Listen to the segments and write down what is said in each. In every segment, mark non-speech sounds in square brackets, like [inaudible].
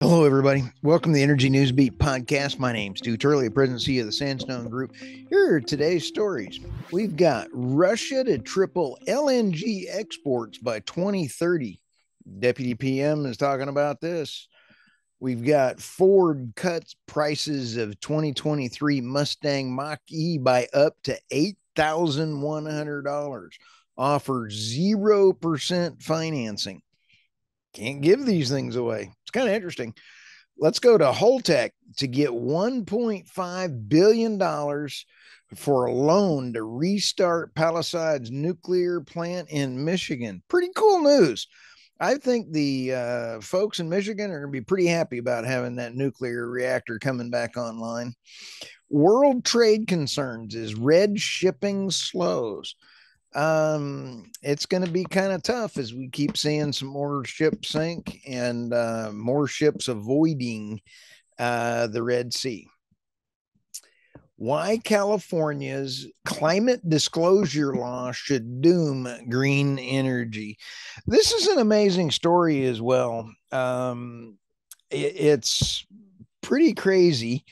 Hello, everybody. Welcome to the Energy News Beat podcast. My name's Stu Turley, a President of the Sandstone Group. Here are today's stories. We've got Russia to triple LNG exports by 2030. Deputy PM is talking about this. We've got Ford cuts prices of 2023 Mustang Mach E by up to $8,100. Offers 0% financing. Can't give these things away. It's kind of interesting. Let's go to Holtec to get $1.5 billion for a loan to restart Palisades nuclear plant in Michigan. Pretty cool news. I think the uh, folks in Michigan are going to be pretty happy about having that nuclear reactor coming back online. World trade concerns is red shipping slows. Um, it's going to be kind of tough as we keep seeing some more ships sink and uh, more ships avoiding uh, the Red Sea why California's climate disclosure law should doom green energy. This is an amazing story as well. Um, it, it's pretty crazy.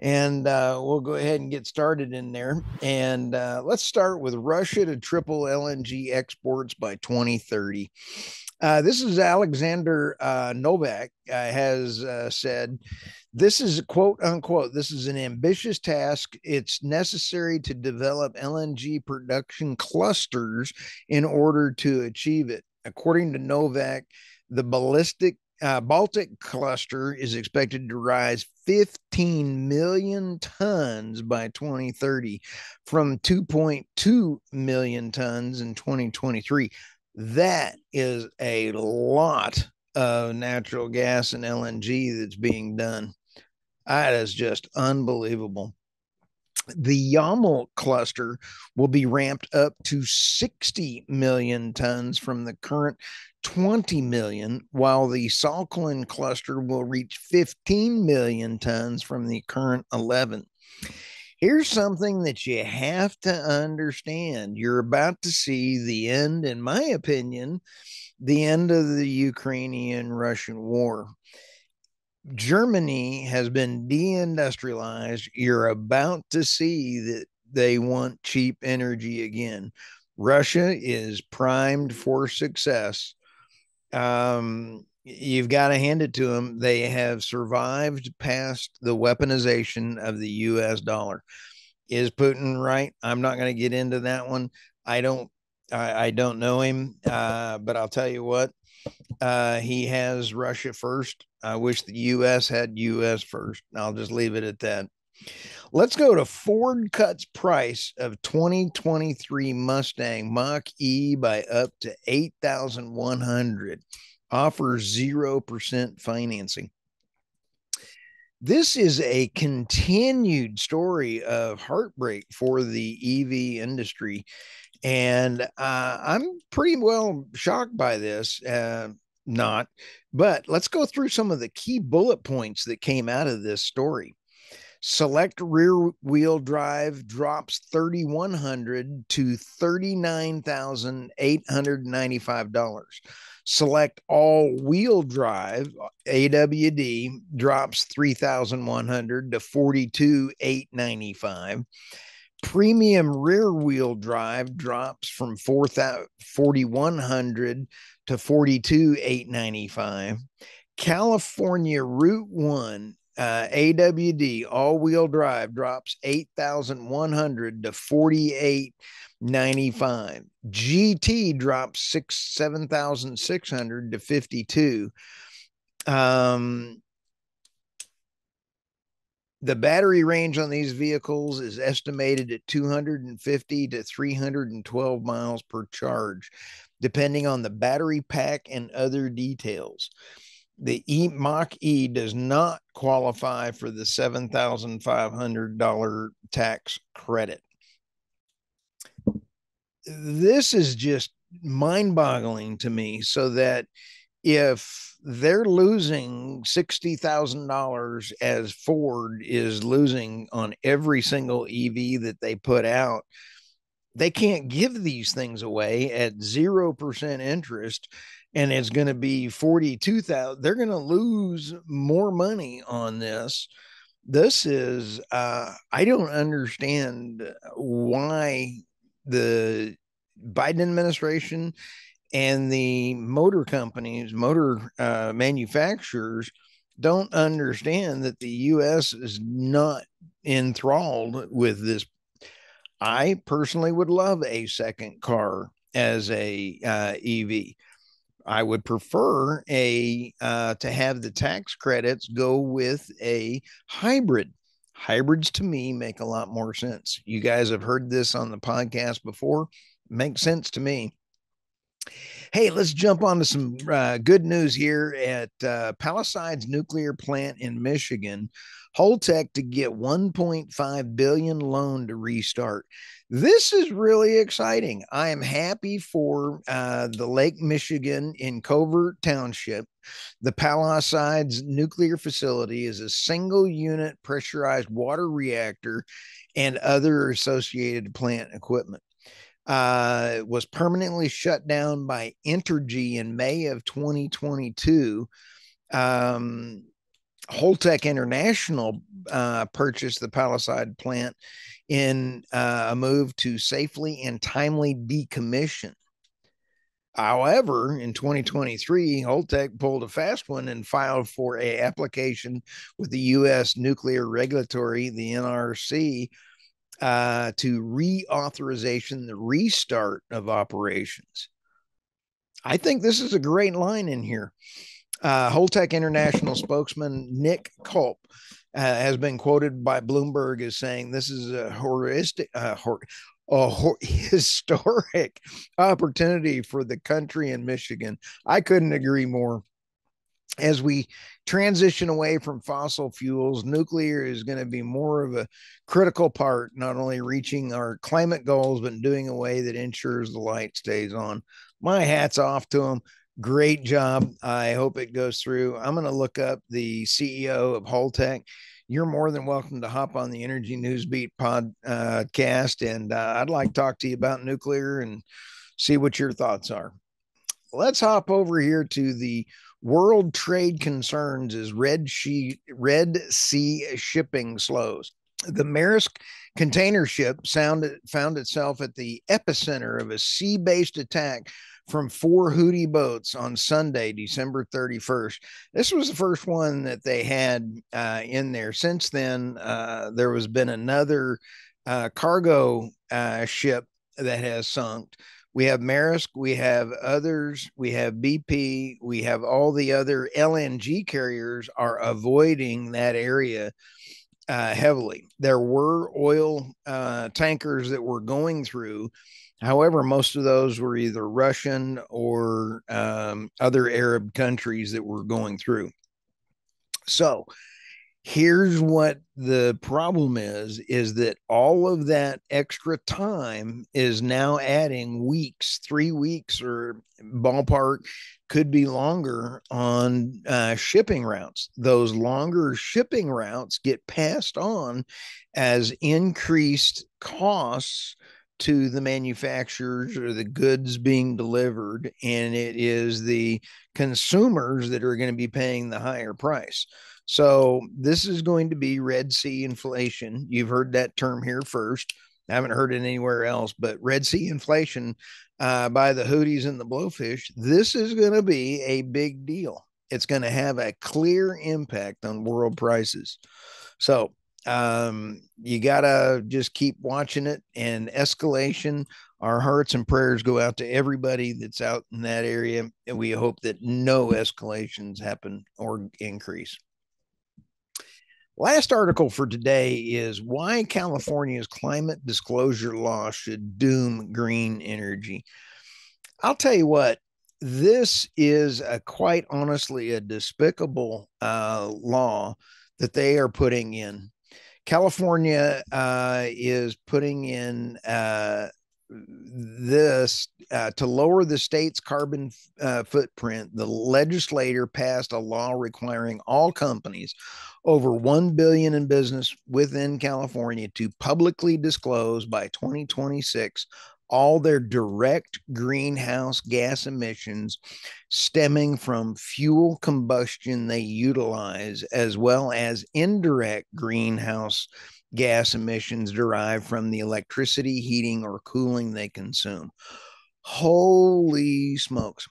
And uh, we'll go ahead and get started in there. And uh, let's start with Russia to triple LNG exports by 2030. Uh, this is Alexander uh, Novak uh, has uh, said this is quote unquote this is an ambitious task it's necessary to develop lng production clusters in order to achieve it according to novak the ballistic uh, baltic cluster is expected to rise 15 million tons by 2030 from 2.2 million tons in 2023 that is a lot of natural gas and lng that's being done that is just unbelievable. The Yamal cluster will be ramped up to 60 million tons from the current 20 million, while the Sakhalin cluster will reach 15 million tons from the current 11. Here's something that you have to understand. You're about to see the end, in my opinion, the end of the Ukrainian Russian war. Germany has been deindustrialized. You're about to see that they want cheap energy again. Russia is primed for success. Um, you've got to hand it to them. They have survived past the weaponization of the US dollar. Is Putin right? I'm not going to get into that one. I don't I, don't know him, uh, but I'll tell you what, uh, he has Russia first. I wish the U.S. had U.S. first. I'll just leave it at that. Let's go to Ford cuts price of 2023 Mustang Mach E by up to 8,100. Offers 0% financing. This is a continued story of heartbreak for the EV industry. And uh, I'm pretty well shocked by this. Uh, not, but let's go through some of the key bullet points that came out of this story. Select rear wheel drive drops 3100 to $39,895. Select all wheel drive AWD drops 3100 to 42,895 premium rear wheel drive drops from 4100 to 42,895. California Route 1 uh, AWD all wheel drive drops 8,100 to 48.95. GT drops six 7,600 to 52. Um, the battery range on these vehicles is estimated at 250 to 312 miles per charge depending on the battery pack and other details. The E Mach E does not qualify for the $7,500 tax credit. This is just mind boggling to me. So that if they're losing $60,000 as Ford is losing on every single EV that they put out, they can't give these things away at 0% interest and it's going to be 42,000 they're going to lose more money on this this is uh I don't understand why the Biden administration and the motor companies, motor uh, manufacturers don't understand that the US is not enthralled with this I personally would love a second car as a uh, EV. I would prefer a uh, to have the tax credits go with a hybrid. Hybrids to me make a lot more sense. You guys have heard this on the podcast before. Makes sense to me. Hey, let's jump on to some uh, good news here at uh, Palisades Nuclear Plant in Michigan. Holtec to get 1.5 billion loan to restart. This is really exciting. I am happy for uh, the Lake Michigan in Covert Township. The Palisades nuclear facility is a single unit pressurized water reactor and other associated plant equipment. Uh, was permanently shut down by Entergy in May of 2022. Um, Holtec International uh, purchased the Palisade plant in uh, a move to safely and timely decommission. However, in 2023, Holtec pulled a fast one and filed for a application with the U.S. Nuclear Regulatory, the NRC, uh, to reauthorization the restart of operations. I think this is a great line in here. Uh, Holtec International spokesman Nick Culp uh, has been quoted by Bloomberg as saying this is a horrific, uh, hor- a [laughs] historic opportunity for the country in Michigan. I couldn't agree more. As we transition away from fossil fuels, nuclear is going to be more of a critical part, not only reaching our climate goals, but doing a way that ensures the light stays on. My hat's off to them great job. I hope it goes through. I'm going to look up the CEO of Holtec. You're more than welcome to hop on the Energy Newsbeat podcast, and uh, I'd like to talk to you about nuclear and see what your thoughts are. Let's hop over here to the world trade concerns as Red Sea, Red sea shipping slows. The Maersk container ship sounded, found itself at the epicenter of a sea based attack from four Houthi boats on Sunday, December 31st. This was the first one that they had uh, in there. Since then, uh, there has been another uh, cargo uh, ship that has sunk. We have Maersk, we have others, we have BP, we have all the other LNG carriers are avoiding that area uh, heavily. There were oil uh, tankers that were going through However, most of those were either Russian or um, other Arab countries that were going through. So here's what the problem is is that all of that extra time is now adding weeks three weeks or ballpark could be longer on uh, shipping routes those longer shipping routes get passed on as increased costs to the manufacturers or the goods being delivered, and it is the consumers that are going to be paying the higher price. So, this is going to be Red Sea inflation. You've heard that term here first. I haven't heard it anywhere else, but Red Sea inflation uh, by the Houthis and the Blowfish, this is going to be a big deal. It's going to have a clear impact on world prices. So, um, you gotta just keep watching it and escalation. Our hearts and prayers go out to everybody that's out in that area, and we hope that no escalations happen or increase. Last article for today is why California's climate disclosure law should doom green energy. I'll tell you what, this is a quite honestly a despicable uh, law that they are putting in. California uh, is putting in uh, this uh, to lower the state's carbon uh, footprint, the legislator passed a law requiring all companies over 1 billion in business within California to publicly disclose by 2026 all their direct greenhouse gas emissions stemming from fuel combustion they utilize, as well as indirect greenhouse gas emissions derived from the electricity, heating, or cooling they consume. Holy smokes.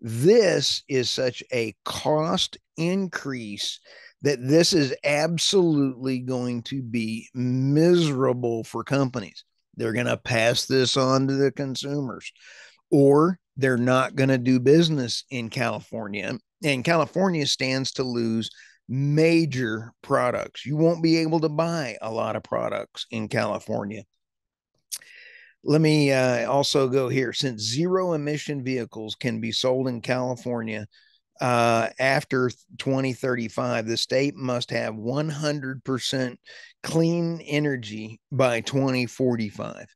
This is such a cost increase that this is absolutely going to be miserable for companies. They're going to pass this on to the consumers, or they're not going to do business in California. And California stands to lose major products. You won't be able to buy a lot of products in California. Let me uh, also go here. Since zero emission vehicles can be sold in California uh, after 2035, the state must have 100% clean energy by 2045.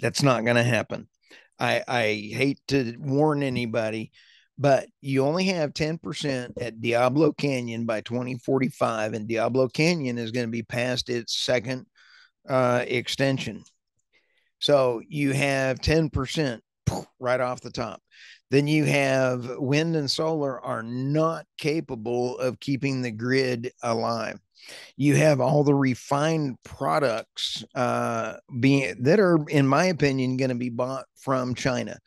That's not going to happen. I, I hate to warn anybody, but you only have 10% at Diablo Canyon by 2045, and Diablo Canyon is going to be past its second uh, extension. So you have 10% right off the top. Then you have wind and solar are not capable of keeping the grid alive. You have all the refined products uh, being that are, in my opinion, going to be bought from China.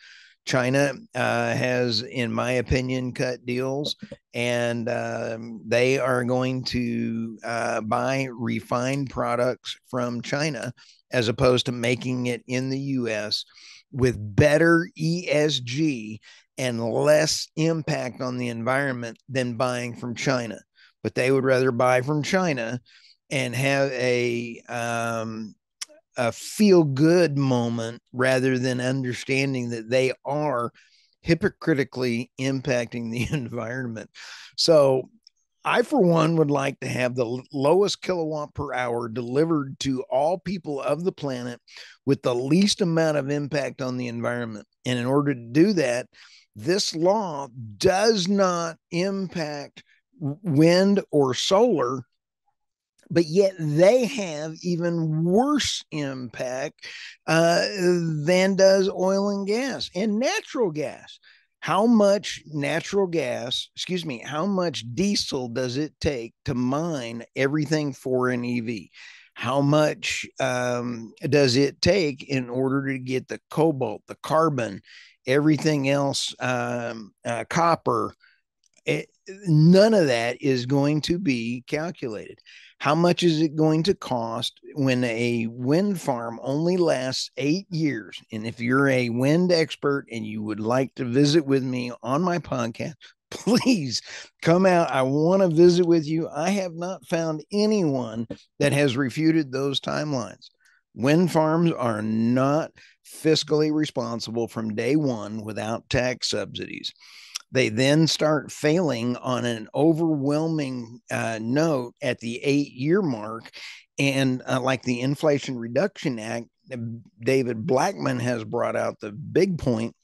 China uh, has, in my opinion, cut deals, and um, they are going to uh, buy refined products from China as opposed to making it in the U.S. with better ESG and less impact on the environment than buying from China. But they would rather buy from China and have a um, a feel good moment rather than understanding that they are hypocritically impacting the [laughs] environment. So, I, for one, would like to have the lowest kilowatt per hour delivered to all people of the planet with the least amount of impact on the environment. And in order to do that, this law does not impact wind or solar but yet they have even worse impact uh, than does oil and gas and natural gas. How much natural gas, excuse me, how much diesel does it take to mine everything for an EV? How much um, does it take in order to get the cobalt, the carbon, everything else, um, uh, copper? It, none of that is going to be calculated. How much is it going to cost when a wind farm only lasts eight years? And if you're a wind expert and you would like to visit with me on my podcast, [laughs] please come out. I want to visit with you. I have not found anyone that has refuted those timelines. Wind farms are not fiscally responsible from day one without tax subsidies. They then start failing on an overwhelming uh, note at the eight year mark. And uh, like the Inflation Reduction Act, David Blackman has brought out the big point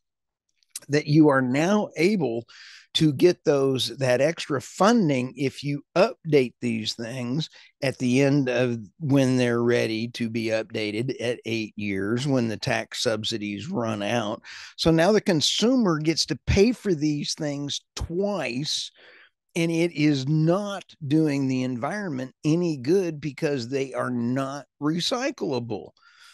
that you are now able to get those that extra funding if you update these things at the end of when they're ready to be updated at 8 years when the tax subsidies run out. So now the consumer gets to pay for these things twice and it is not doing the environment any good because they are not recyclable.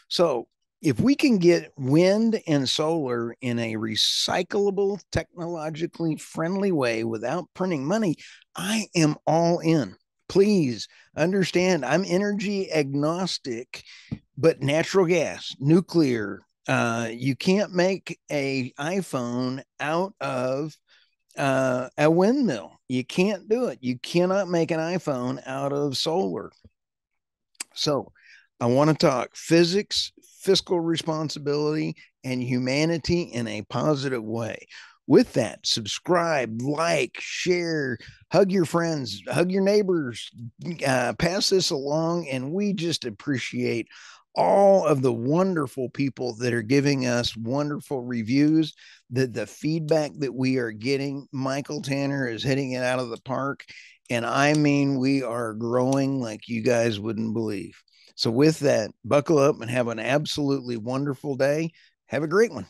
So if we can get wind and solar in a recyclable, technologically friendly way without printing money, I am all in. Please understand, I'm energy agnostic, but natural gas, nuclear, uh, you can't make a iPhone out of uh, a windmill. You can't do it. You cannot make an iPhone out of solar. So I want to talk physics, fiscal responsibility and humanity in a positive way. With that, subscribe, like, share, hug your friends, hug your neighbors, uh, pass this along. And we just appreciate all of the wonderful people that are giving us wonderful reviews, the, the feedback that we are getting. Michael Tanner is hitting it out of the park. And I mean, we are growing like you guys wouldn't believe. So, with that, buckle up and have an absolutely wonderful day. Have a great one.